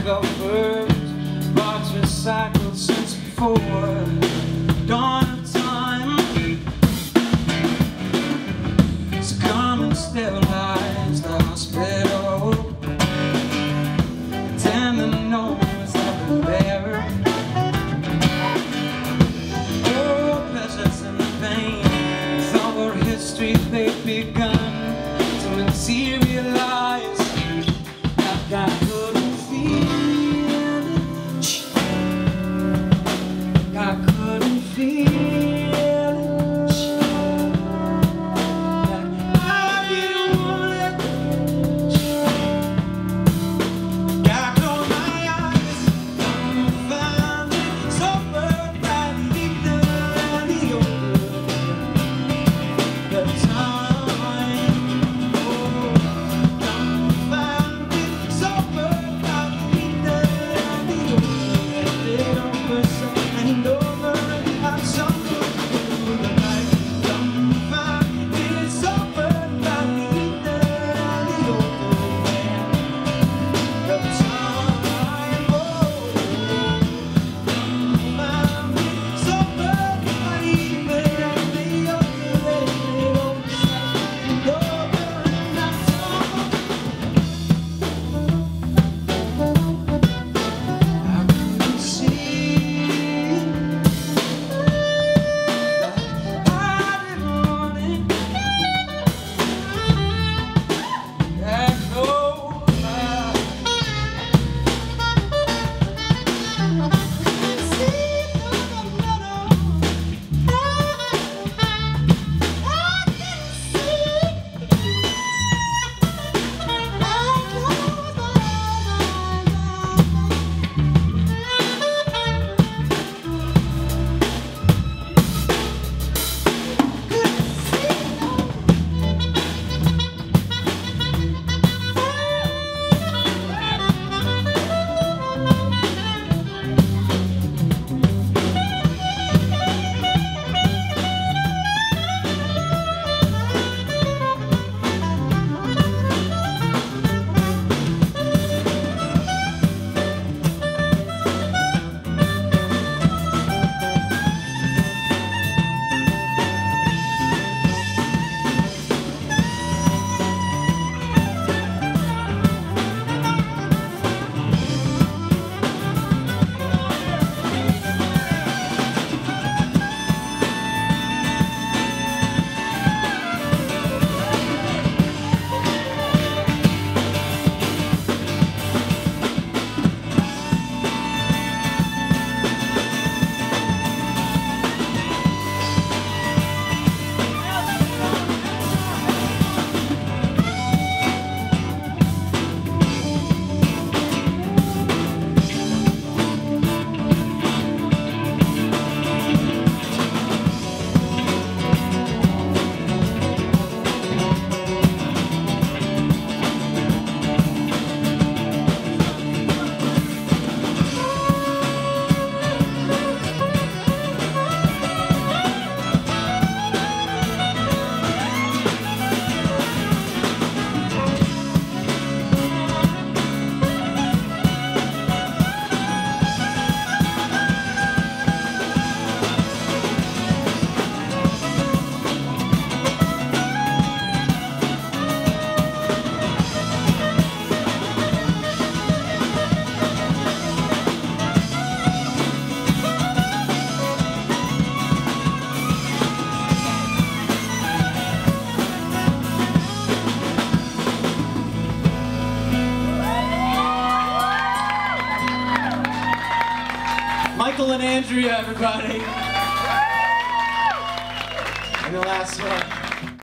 discovered Parts recycled since before. Dawn of time. Succumb and sterilize the hospital Pretend that no one's ever there. Oh, pleasures and pain With our history they've begun To materialize Michael and Andrea, everybody. And the last one.